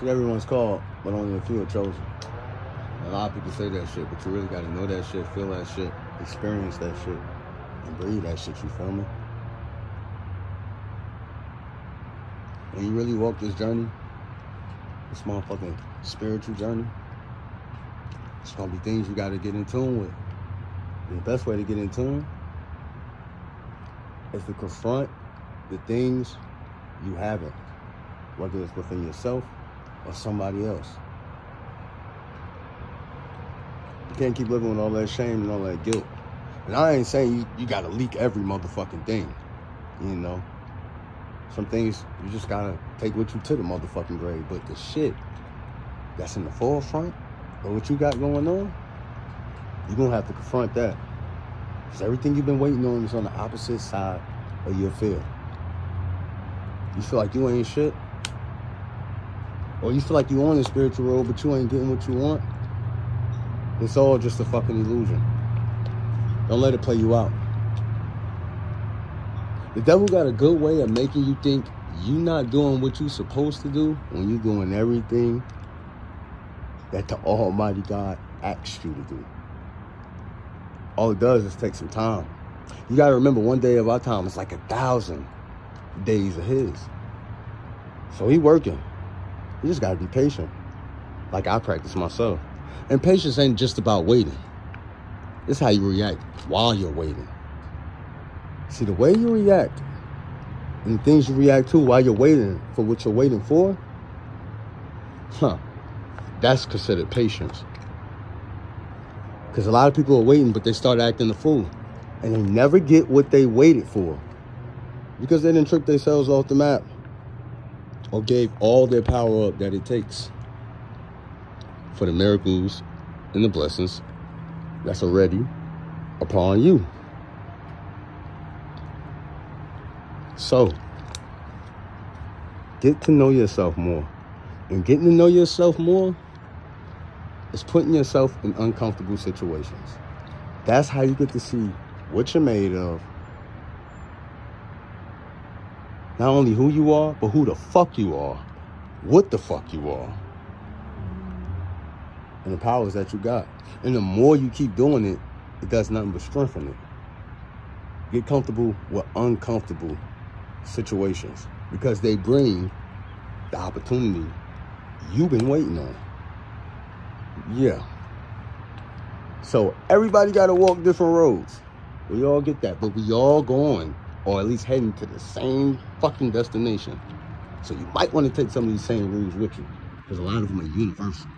See, everyone's called, but only a few are chosen. A lot of people say that shit, but you really gotta know that shit, feel that shit, experience that shit, and breathe that shit, you feel me? When you really walk this journey, this motherfucking spiritual journey, it's gonna be things you gotta get in tune with. And the best way to get in tune is to confront the things you haven't, whether it's within yourself or somebody else. You can't keep living with all that shame and all that guilt. And I ain't saying you, you gotta leak every motherfucking thing, you know. Some things you just gotta take with you to the motherfucking grave. But the shit that's in the forefront of what you got going on, you're gonna have to confront that. Because everything you've been waiting on is on the opposite side of your fear. You feel like you ain't shit. Or you feel like you're on the spiritual road, but you ain't getting what you want. It's all just a fucking illusion. Don't let it play you out. The devil got a good way of making you think you're not doing what you're supposed to do when you're doing everything that the Almighty God asked you to do. All it does is take some time. You gotta remember one day of our time is like a thousand days of his. So he working. You just gotta be patient. Like I practice myself. And patience ain't just about waiting. It's how you react while you're waiting. See, the way you react and the things you react to while you're waiting for what you're waiting for, huh, that's considered patience. Because a lot of people are waiting, but they start acting the fool. And they never get what they waited for. Because they didn't trip themselves off the map. Or gave all their power up that it takes for the miracles and the blessings that's already upon you. So, get to know yourself more. And getting to know yourself more is putting yourself in uncomfortable situations. That's how you get to see what you're made of. Not only who you are, but who the fuck you are. What the fuck you are. And the powers that you got. And the more you keep doing it, it does nothing but strengthen it. Get comfortable with uncomfortable situations because they bring the opportunity you've been waiting on. Yeah. So everybody got to walk different roads. We all get that, but we all going, or at least heading to the same fucking destination. So you might want to take some of these same rules with you, because a lot of them are universal.